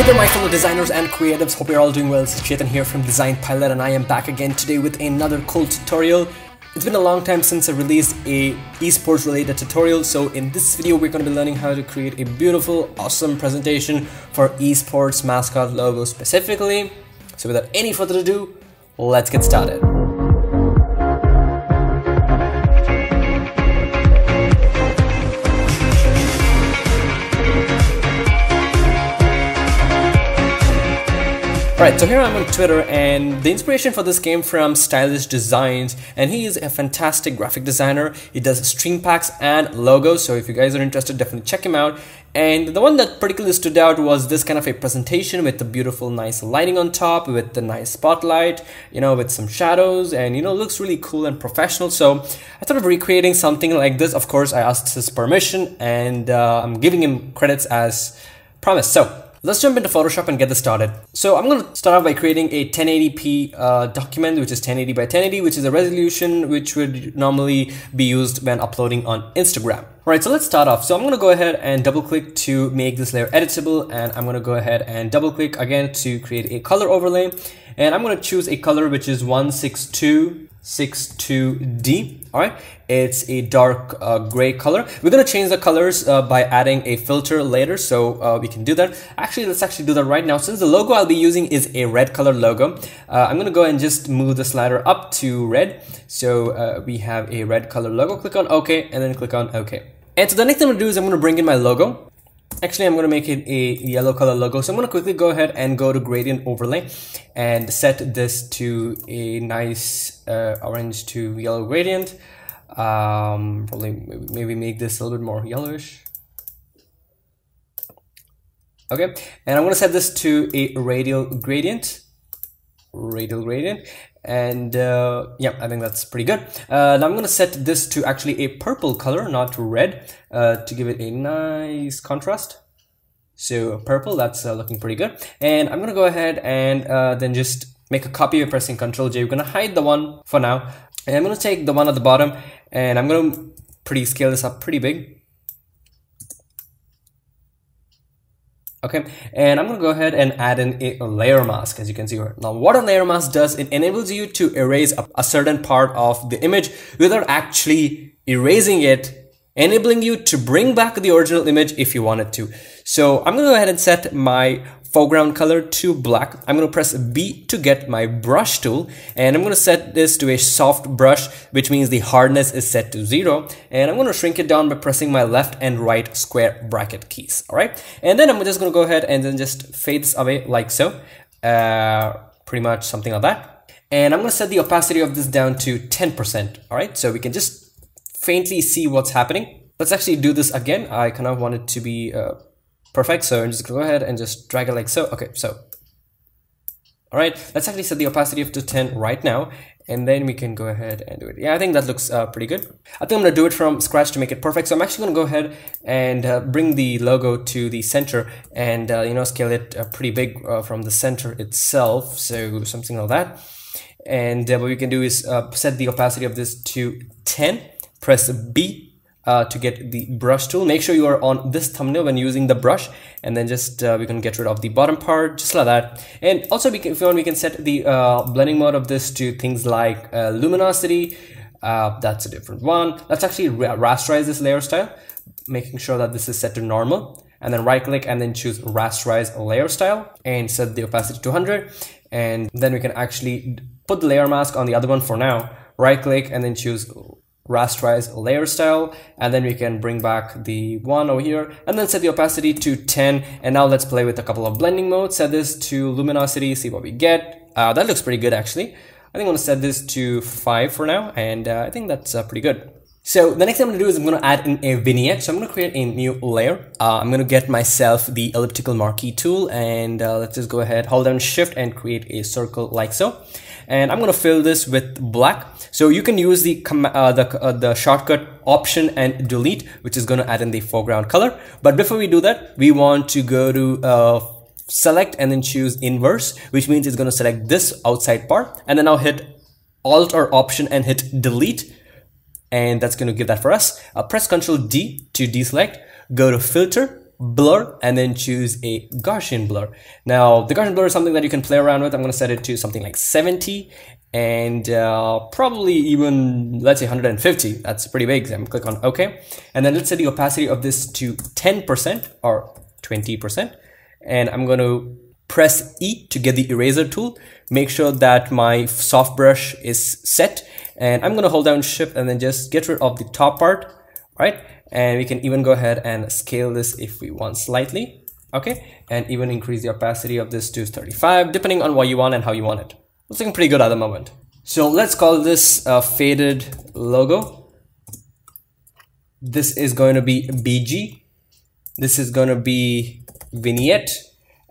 Hey there my fellow designers and creatives, hope you're all doing well. This is Chethan here from Design Pilot and I am back again today with another cool tutorial. It's been a long time since I released a esports related tutorial so in this video we're going to be learning how to create a beautiful awesome presentation for esports mascot logo specifically. So without any further ado, let's get started. Alright, so here I'm on Twitter and the inspiration for this came from Stylish Designs and he is a fantastic graphic designer. He does stream packs and logos, so if you guys are interested, definitely check him out. And the one that particularly stood out was this kind of a presentation with the beautiful nice lighting on top with the nice spotlight, you know, with some shadows and you know, looks really cool and professional. So I thought of recreating something like this. Of course, I asked his permission and uh, I'm giving him credits as promised. So Let's jump into Photoshop and get this started. So I'm going to start off by creating a 1080p uh, document, which is 1080 by 1080, which is a resolution which would normally be used when uploading on Instagram. Alright, so let's start off. So I'm going to go ahead and double click to make this layer editable and I'm going to go ahead and double click again to create a color overlay and I'm going to choose a color which is 162 62D. All right, it's a dark uh, gray color. We're gonna change the colors uh, by adding a filter later, so uh, we can do that. Actually, let's actually do that right now. Since the logo I'll be using is a red color logo, uh, I'm gonna go and just move the slider up to red. So uh, we have a red color logo. Click on OK, and then click on OK. And so the next thing I'm gonna do is I'm gonna bring in my logo. Actually, I'm going to make it a yellow color logo. So I'm going to quickly go ahead and go to gradient overlay and set this to a nice uh, orange to yellow gradient. Um, probably maybe make this a little bit more yellowish. Okay, and I'm going to set this to a radial gradient radial gradient and uh, yeah I think that's pretty good. Uh, now I'm gonna set this to actually a purple color not red uh, to give it a nice contrast. So purple that's uh, looking pretty good. And I'm gonna go ahead and uh, then just make a copy by pressing ctrl J. We're gonna hide the one for now. And I'm gonna take the one at the bottom and I'm gonna pretty scale this up pretty big okay and i'm to go ahead and add in a layer mask as you can see here. Now what a layer mask does it enables you to erase a, a certain part of the image without actually erasing it enabling you to bring back the original image if you wanted to. So i'm to go ahead and set my foreground color to black. I'm going to press B to get my brush tool and I'm going to set this to a soft brush which means the hardness is set to zero and I'm going to shrink it down by pressing my left and right square bracket keys. All right. And then I'm just going to go ahead and then just fade this away like so. Uh, pretty much something like that. And I'm going to set the opacity of this down to 10%. All right. So we can just faintly see what's happening. Let's actually do this again. I kind of want it to be uh, Perfect, so I'm just go ahead and just drag it like so. Okay, so. All right, let's actually set the opacity up to 10 right now, and then we can go ahead and do it. Yeah, I think that looks uh, pretty good. I think I'm gonna do it from scratch to make it perfect. So I'm actually gonna go ahead and uh, bring the logo to the center and, uh, you know, scale it uh, pretty big uh, from the center itself. So something like that. And uh, what we can do is set the opacity of this to 10, press B uh, to get the brush tool. Make sure you are on this thumbnail when using the brush and then just uh, we can get rid of the bottom part just like that. And also we can, if you want we can set the uh, blending mode of this to things like uh, luminosity. Uh, that's a different one. Let's actually rasterize this layer style, making sure that this is set to normal and then right click and then choose rasterize layer style and set the opacity to 100 and then we can actually put the layer mask on the other one for now right click and then choose rasterize layer style and then we can bring back the one over here and then set the opacity to 10 and now let's play with a couple of blending modes. Set this to luminosity see what we get. Uh, that looks pretty good actually. I think I'm gonna set this to 5 for now and uh, I think that's uh, pretty good. So the next thing I'm gonna do is I'm gonna add in a vignette. So I'm gonna create a new layer. Uh, I'm gonna get myself the elliptical marquee tool and uh, let's just go ahead, hold down shift and create a circle like so and I'm gonna fill this with black. So you can use the uh, the, uh, the shortcut option and delete, which is gonna add in the foreground color. But before we do that, we want to go to uh, select and then choose inverse, which means it's gonna select this outside part, and then I'll hit Alt or Option and hit delete, and that's gonna give that for us. Uh, press Ctrl D to deselect. Go to Filter, blur and then choose a Gaussian blur. Now the Gaussian blur is something that you can play around with. I'm going to set it to something like 70 and uh, probably even let's say 150 that's pretty big. I'm click on OK and then let's set the opacity of this to 10% or 20% and I'm going to press E to get the eraser tool. Make sure that my soft brush is set. And I'm going to hold down shift and then just get rid of the top part right and we can even go ahead and scale this if we want slightly okay and even increase the opacity of this to 35 depending on what you want and how you want it it's looking pretty good at the moment. So let's call this a faded logo. This is going to be BG. This is going to be vignette.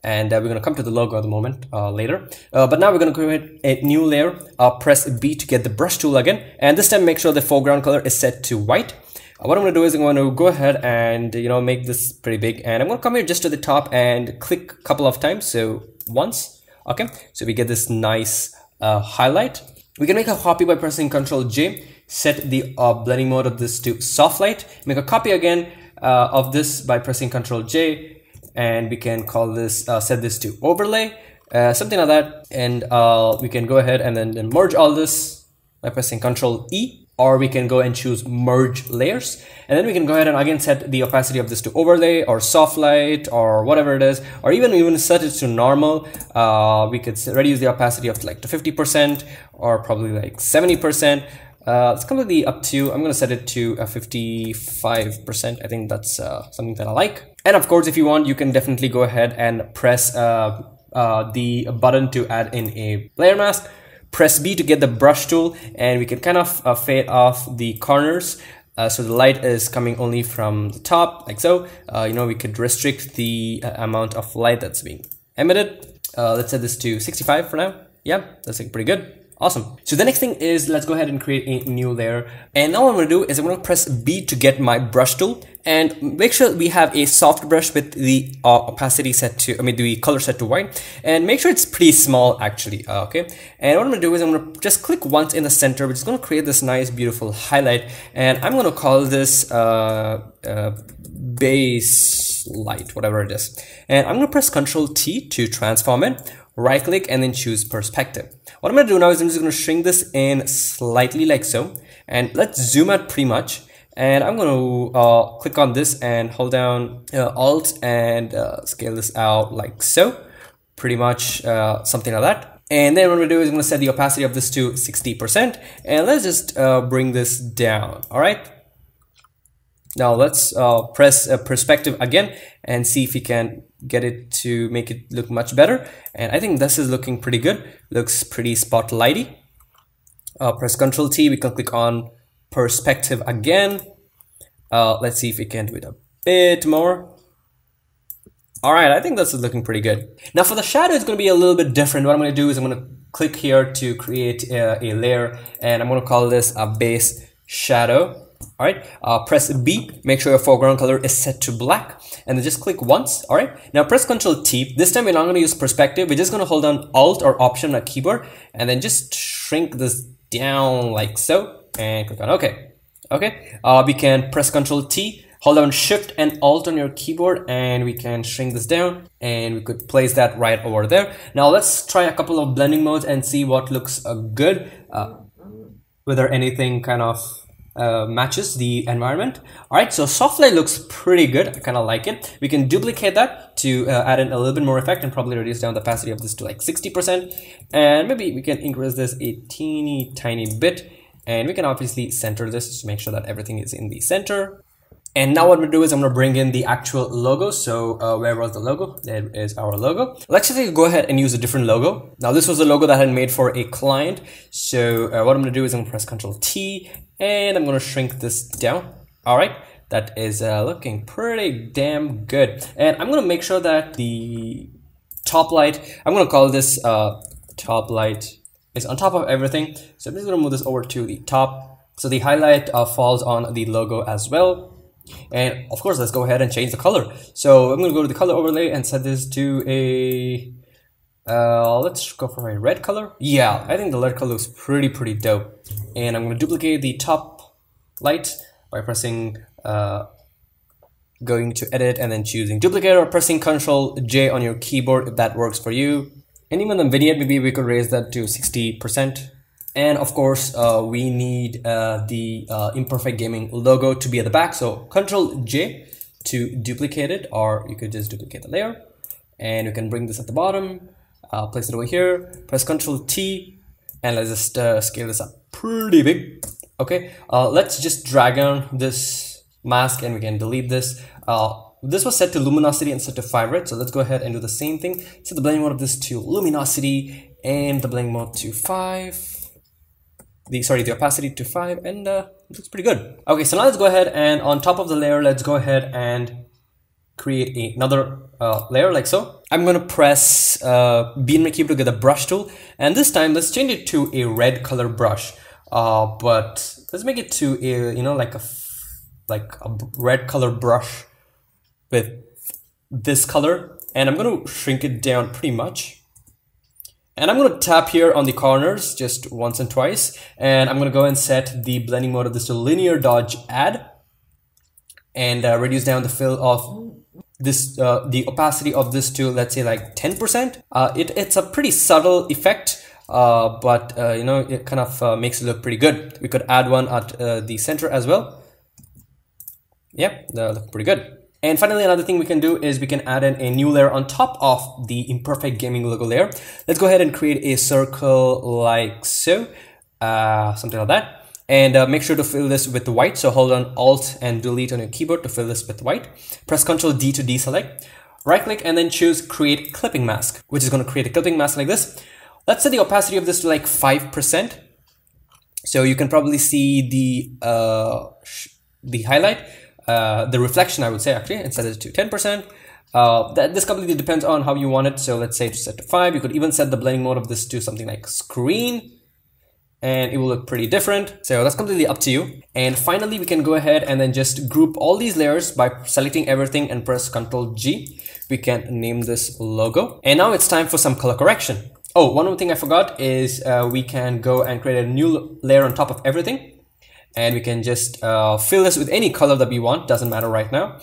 And uh, we're going to come to the logo at the moment uh, later. Uh, but now we're going to create a new layer. Uh, press B to get the brush tool again. And this time make sure the foreground color is set to white. What I'm going to do is I'm going to go ahead and you know make this pretty big. And I'm going to come here just to the top and click a couple of times. So once okay so we get this nice uh, highlight we can make a copy by pressing ctrl j set the uh, blending mode of this to soft light make a copy again uh, of this by pressing ctrl j and we can call this uh, set this to overlay uh, something like that and uh, we can go ahead and then, then merge all this by pressing ctrl e or we can go and choose merge layers and then we can go ahead and again set the opacity of this to overlay or soft light or whatever it is or even even set it to normal uh, we could reduce the opacity to like to 50% or probably like 70% uh, it's completely up to. I'm going to set it to a 55%. I think that's uh, something that I like. And of course, if you want, you can definitely go ahead and press uh, uh the button to add in a layer mask press B to get the brush tool and we can kind of uh, fade off the corners. Uh, so the light is coming only from the top like so. Uh, you know we could restrict the uh, amount of light that's being emitted. Uh, let's set this to 65 for now. Yeah that's like pretty good Awesome. So the next thing is let's go ahead and create a new layer. And now what I'm going to do is I'm going to press B to get my brush tool and make sure we have a soft brush with the uh, opacity set to, I mean the color set to white and make sure it's pretty small actually. Uh, okay. And what I'm going to do is I'm going to just click once in the center which is going to create this nice beautiful highlight and I'm going to call this uh, uh, base light, whatever it is. And I'm going to press Ctrl T to transform it right click and then choose perspective. What I'm to do now is I'm just to shrink this in slightly like so. And let's zoom out pretty much. And I'm going to uh, click on this and hold down uh, Alt and uh, scale this out like so. Pretty much uh, something like that. And then what I'm to do is I'm to set the opacity of this to 60%. And let's just uh, bring this down. All right. Now let's uh, press perspective again and see if we can get it to make it look much better. And I think this is looking pretty good. Looks pretty spotlighty. Uh, press Ctrl T, we can click on perspective again. Uh, let's see if we can do it a bit more. All right, I think this is looking pretty good. Now for the shadow, it's going to be a little bit different. What I'm going to do is I'm going to click here to create a, a layer and I'm going to call this a base shadow all right uh, press b make sure your foreground color is set to black and then just click once all right now press ctrl t. This time we're not going to use perspective we're just going to hold down alt or option on a keyboard and then just shrink this down like so and click on ok okay uh, we can press ctrl t hold down shift and alt on your keyboard and we can shrink this down and we could place that right over there. Now let's try a couple of blending modes and see what looks uh, good. Uh, whether anything kind of uh, matches the environment. All right, so soft light looks pretty good. I kind of like it. We can duplicate that to uh, add in a little bit more effect and probably reduce down the opacity of this to like 60%. And maybe we can increase this a teeny tiny bit. And we can obviously center this to make sure that everything is in the center. And now what I'm gonna do is I'm gonna bring in the actual logo. So uh, where was the logo? There is our logo. Let's actually go ahead and use a different logo. Now this was a logo that I had made for a client. So uh, what I'm gonna do is I'm gonna press Ctrl T and I'm gonna shrink this down. All right, that is uh, looking pretty damn good. And I'm gonna make sure that the top light, I'm gonna call this uh, top light is on top of everything. So I'm just gonna move this over to the top. So the highlight uh, falls on the logo as well. And of course, let's go ahead and change the color. So I'm gonna go to the color overlay and set this to a, uh, let's go for a red color. Yeah, I think the red color looks pretty, pretty dope and I'm to duplicate the top light by pressing uh, going to edit and then choosing duplicate or pressing control J on your keyboard if that works for you. And even the vignette, maybe we could raise that to 60%. And of course, uh, we need uh, the uh, Imperfect Gaming logo to be at the back. So control J to duplicate it, or you could just duplicate the layer. And you can bring this at the bottom, uh, place it over here, press control T, and let's just uh, scale this up pretty big. Okay, uh, let's just drag on this mask and we can delete this. this was set to luminosity and set to 5 right? So let's go ahead and do the same thing. Set the blending mode of this to luminosity and the blending mode to 5 the sorry the opacity to 5 and uh, looks pretty good. Okay so now let's go ahead and on top of the layer let's go ahead and create another uh, layer like so. I'm gonna press uh, B in my keyboard to get the brush tool and this time let's change it to a red color brush. Uh, but let's make it to a you know like a like a red color brush with this color and I'm gonna shrink it down pretty much and I'm going to tap here on the corners just once and twice. And I'm going to go and set the blending mode of this to linear dodge add and uh, reduce down the fill of this uh, the opacity of this to let's say like 10%. Uh, it, it's a pretty subtle effect. Uh, but uh, you know it kind of uh, makes it look pretty good. We could add one at the center as well. Yep, that look pretty good. And finally, another thing we can do is we can add in a new layer on top of the imperfect gaming logo layer. Let's go ahead and create a circle like so, uh, something like that. And uh, make sure to fill this with white. So hold on Alt and Delete on your keyboard to fill this with white. Press Ctrl D to deselect. Right click and then choose Create Clipping Mask, which is going to create a clipping mask like this. Let's set the opacity of this to like 5%. So you can probably see the, uh, the highlight uh, the reflection, I would say actually, and set it to 10%. Uh, that this completely depends on how you want it. So let's say to set to five, you could even set the blending mode of this to something like screen and it will look pretty different. So that's completely up to you. And finally, we can go ahead and then just group all these layers by selecting everything and press Ctrl G. We can name this logo. And now it's time for some color correction. Oh, one more thing I forgot is uh, we can go and create a new layer on top of everything and we can just uh, fill this with any color that we want doesn't matter right now.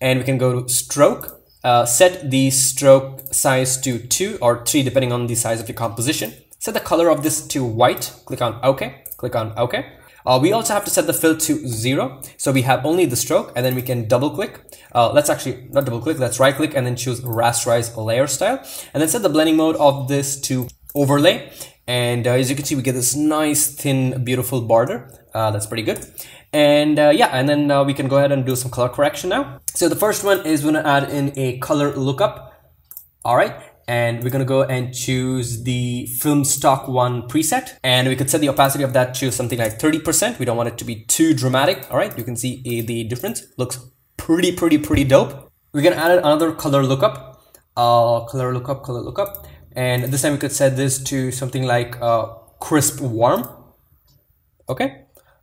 And we can go to stroke. Uh, set the stroke size to 2 or 3 depending on the size of your composition. Set the color of this to white. Click on ok. Click on ok. Uh, we also have to set the fill to 0 so we have only the stroke and then we can double click. Uh, let's actually not double click let's right click and then choose rasterize layer style. And then set the blending mode of this to overlay and uh, as you can see we get this nice thin beautiful border. Uh, that's pretty good. And uh, yeah and then uh, we can go ahead and do some color correction now. So the first one is we're gonna add in a color lookup. All right. And we're gonna go and choose the film stock one preset. And we could set the opacity of that to something like 30% we don't want it to be too dramatic. All right. You can see uh, the difference. Looks pretty pretty pretty dope. We're gonna add another color lookup. Uh color lookup color lookup and this time we could set this to something like uh, crisp warm. Okay?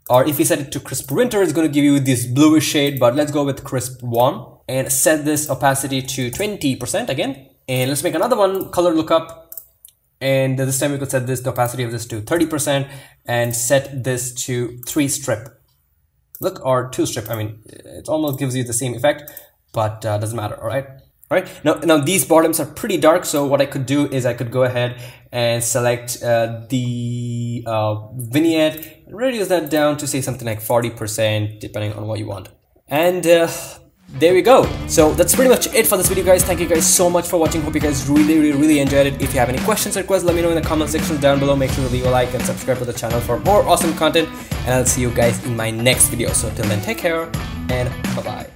Or if we set it to crisp winter it's going to give you this bluish shade but let's go with crisp warm and set this opacity to 20% again. And let's make another one color lookup. And this time we could set this the opacity of this to 30% and set this to 3 strip. Look or 2 strip I mean it almost gives you the same effect but uh, doesn't matter all right right? Now now these bottoms are pretty dark so what I could do is I could go ahead and select uh, the uh, vignette and reduce that down to say something like 40% depending on what you want. And uh, there we go. So that's pretty much it for this video guys. Thank you guys so much for watching. Hope you guys really really really enjoyed it. If you have any questions or requests let me know in the comment section down below. Make sure to leave a like and subscribe to the channel for more awesome content. And I'll see you guys in my next video. So till then take care and bye bye